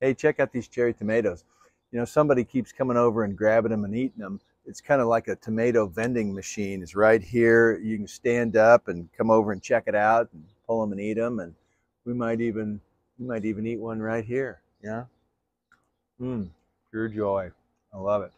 Hey, check out these cherry tomatoes. You know, somebody keeps coming over and grabbing them and eating them. It's kind of like a tomato vending machine. It's right here. You can stand up and come over and check it out and pull them and eat them. And we might even, we might even eat one right here. Yeah. Mmm, pure joy. I love it.